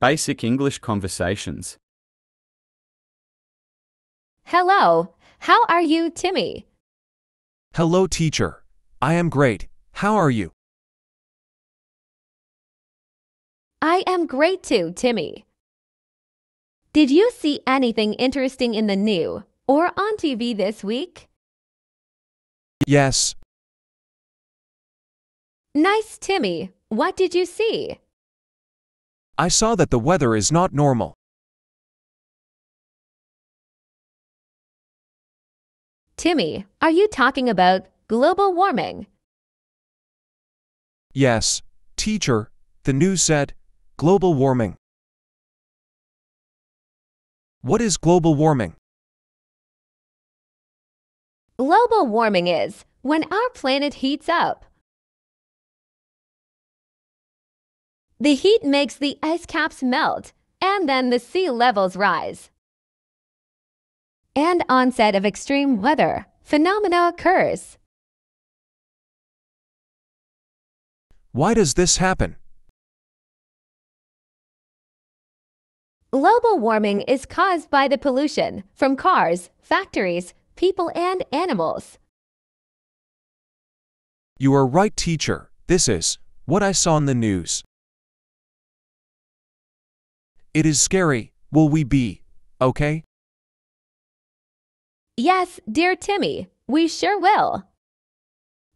Basic English conversations. Hello. How are you, Timmy? Hello, teacher. I am great. How are you? I am great too, Timmy. Did you see anything interesting in the news or on TV this week? Yes, Nice, Timmy. What did you see? I saw that the weather is not normal. Timmy, are you talking about global warming? Yes, teacher, the news said global warming. What is global warming? Global warming is when our planet heats up. The heat makes the ice caps melt, and then the sea levels rise. And onset of extreme weather phenomena occurs. Why does this happen? Global warming is caused by the pollution from cars, factories, people, and animals. You are right, teacher. This is what I saw in the news. It is scary. Will we be okay? Yes, dear Timmy, we sure will.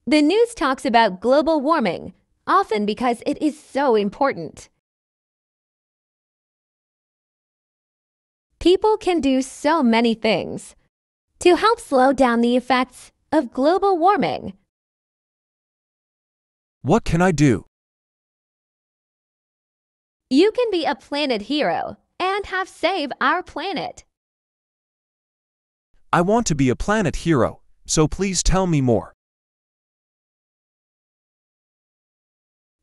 The news talks about global warming, often because it is so important. People can do so many things to help slow down the effects of global warming. What can I do? You can be a planet hero and have saved our planet. I want to be a planet hero, so please tell me more.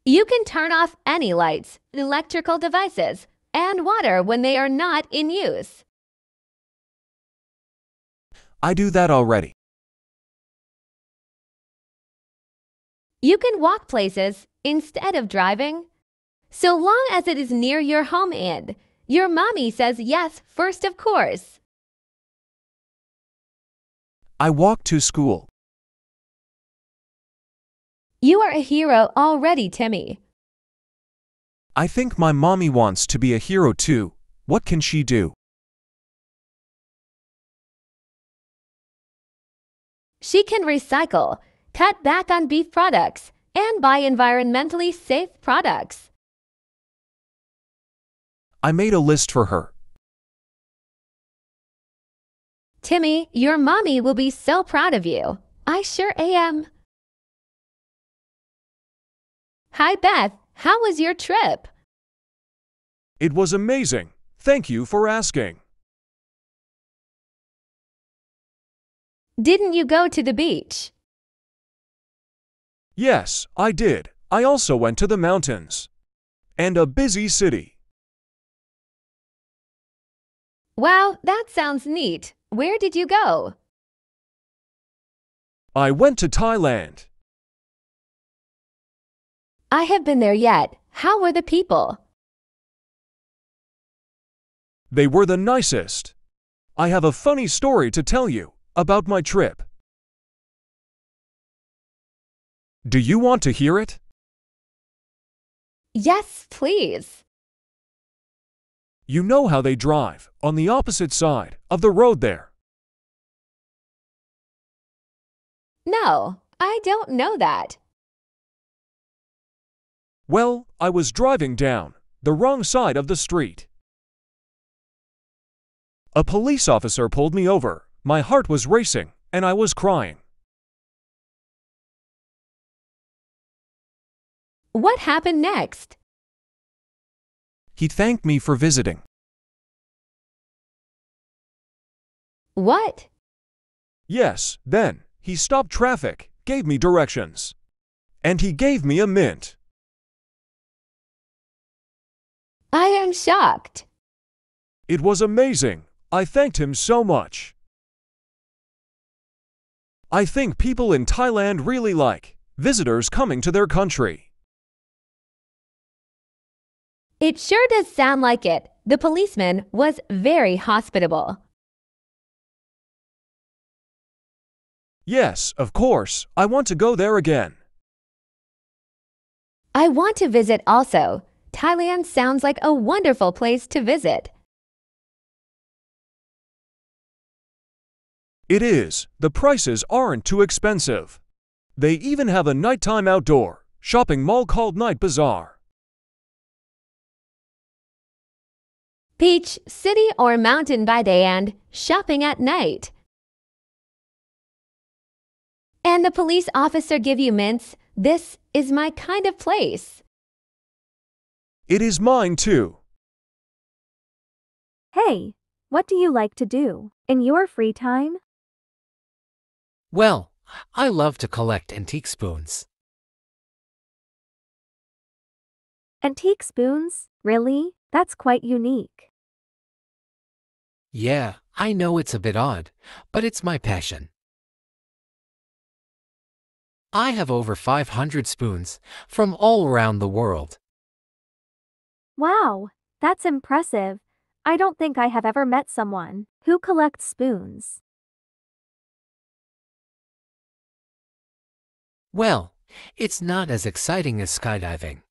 You can turn off any lights, electrical devices, and water when they are not in use. I do that already. You can walk places instead of driving. So long as it is near your home and your mommy says yes first, of course. I walk to school. You are a hero already, Timmy. I think my mommy wants to be a hero too. What can she do? She can recycle, cut back on beef products, and buy environmentally safe products. I made a list for her. Timmy, your mommy will be so proud of you. I sure am. Hi, Beth. How was your trip? It was amazing. Thank you for asking. Didn't you go to the beach? Yes, I did. I also went to the mountains. And a busy city. Wow, that sounds neat. Where did you go? I went to Thailand. I have been there yet. How were the people? They were the nicest. I have a funny story to tell you about my trip. Do you want to hear it? Yes, please. You know how they drive on the opposite side of the road there. No, I don't know that. Well, I was driving down the wrong side of the street. A police officer pulled me over. My heart was racing, and I was crying. What happened next? He thanked me for visiting. What? Yes, then, he stopped traffic, gave me directions. And he gave me a mint. I am shocked. It was amazing. I thanked him so much. I think people in Thailand really like visitors coming to their country. It sure does sound like it. The policeman was very hospitable. Yes, of course. I want to go there again. I want to visit also. Thailand sounds like a wonderful place to visit. It is. The prices aren't too expensive. They even have a nighttime outdoor shopping mall called Night Bazaar. Beach, city, or mountain by day and shopping at night. And the police officer give you mints. This is my kind of place. It is mine too. Hey, what do you like to do in your free time? Well, I love to collect antique spoons. Antique spoons? Really? That's quite unique. Yeah, I know it's a bit odd, but it's my passion. I have over 500 spoons from all around the world. Wow, that's impressive. I don't think I have ever met someone who collects spoons. Well, it's not as exciting as skydiving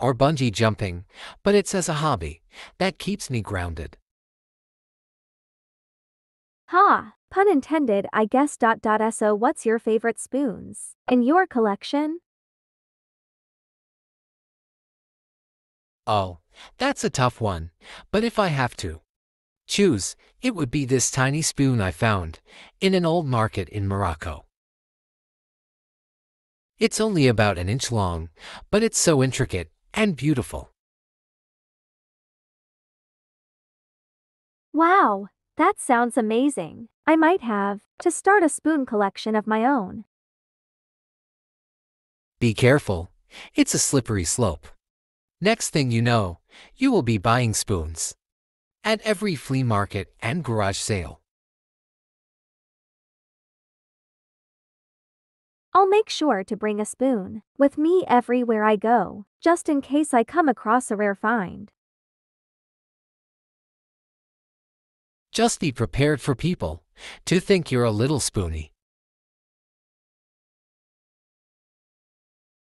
or bungee jumping, but it's as a hobby that keeps me grounded. Ha, pun intended, I guess. Dot dot so what's your favorite spoons in your collection? Oh, that's a tough one, but if I have to choose, it would be this tiny spoon I found in an old market in Morocco. It's only about an inch long, but it's so intricate and beautiful. Wow, that sounds amazing. I might have to start a spoon collection of my own. Be careful, it's a slippery slope. Next thing you know, you will be buying spoons at every flea market and garage sale. I'll make sure to bring a spoon with me everywhere I go, just in case I come across a rare find. Just be prepared for people to think you're a little spoony.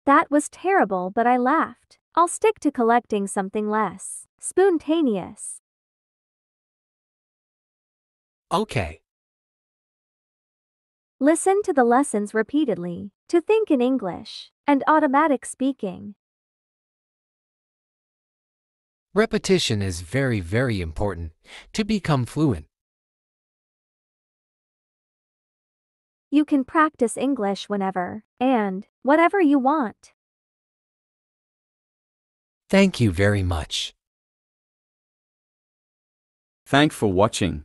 That was terrible, but I laughed. I'll stick to collecting something less spontaneous. Okay, Listen to the lessons repeatedly to think in English and automatic speaking. repetition is very, very important to become fluent. You can practice English whenever and whatever you want. Thank you very much. Thank for watching.